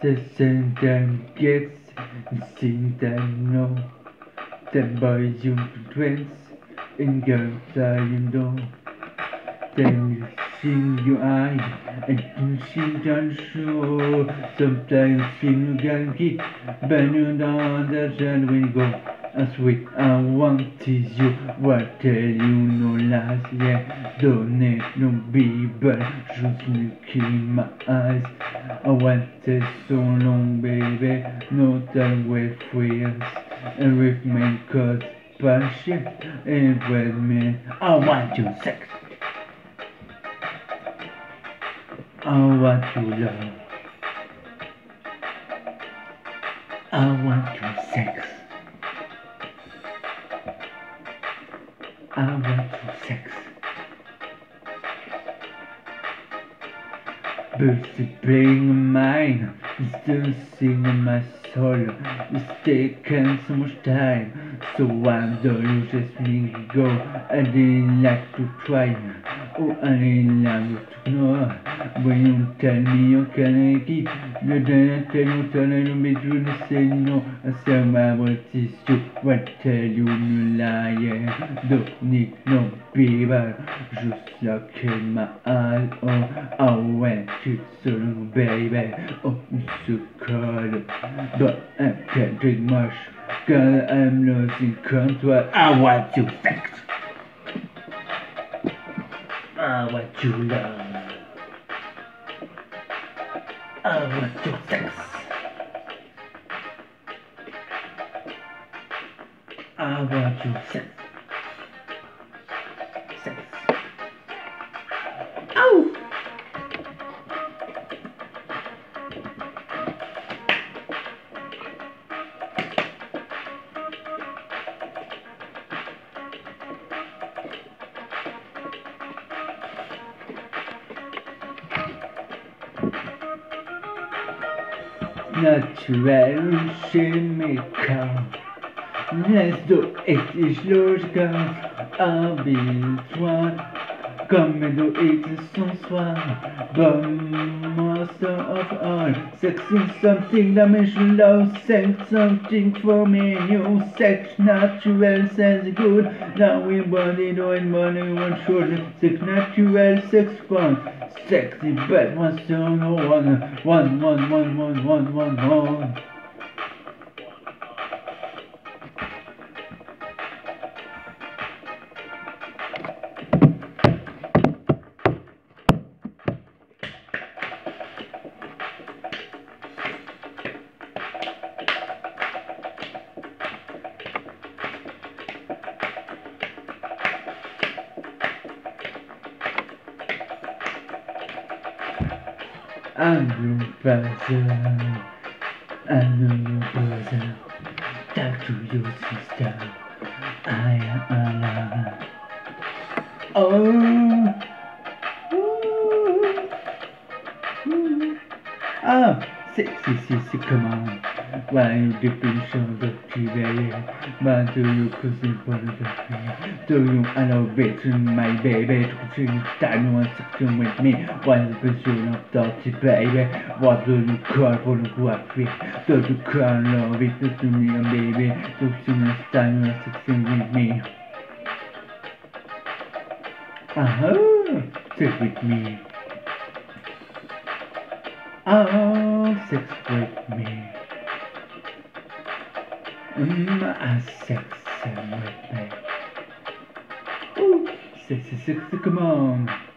The same time gets seen that no. Then boys you twins and girls are you know Then you sing your eye and you sing show. Sometimes you can keep but you don't understand when you go as sweet I want to you what tell you no lies yeah. Don't need no just look in my eyes. I wanted so long baby no time with friends. And with me cause passion and with me I want you sex. I want you love. I want Want your sex. Birds are playing mine, still singing my soul. It's taken so much time, so why don't you just me go? I didn't like to try, oh I didn't like to know. When you tell me you can keep, you then I tell you tell you true to say no. I say my what is you, what tell you no lie. Don't need no people, just look in my eyes. Oh, I went to solo baby, oh so cold, but I can't drink much. Cause I'm losing control. I want you sex. I want you love. I want your sex. I want sex. Sex. Naturell chemical Let's do it is logical Habitual Comme do it son soir But master of all Sex is something dimensional Sex something for me New sex natural says good. Now we body doing body one shoulder Sex natural sex fun. Sexy bad so no one One one one one one one one I'm your brother. I'm your brother. Talk to your sister. I am Allah. Oh. Ooh. Ooh. Ah, sexy sissy, come on. Why you dipping shoulder to belly? Why do you cousin for the baby? Do you elevate my baby to sing time one section with me? One person of dirty baby. What do you call for the coffee? Do you call love it to me, baby? To a time one section with me? Uh-huh, sit with me. Oh, sex with me. Mm, ah, sex with me. Ooh, sexy, sexy, come on.